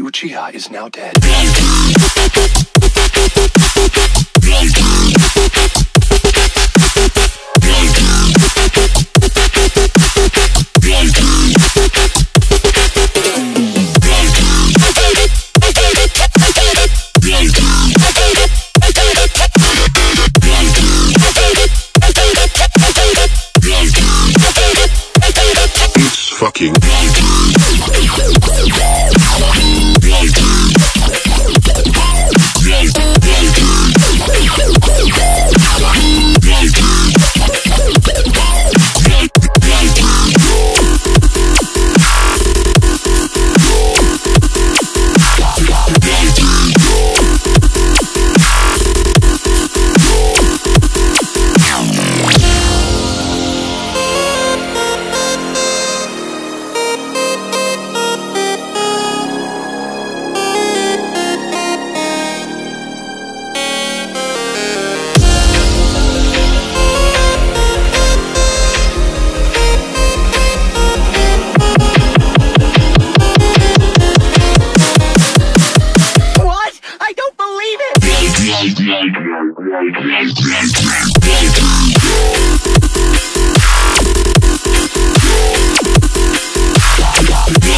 Uchiha is now dead. Fucking.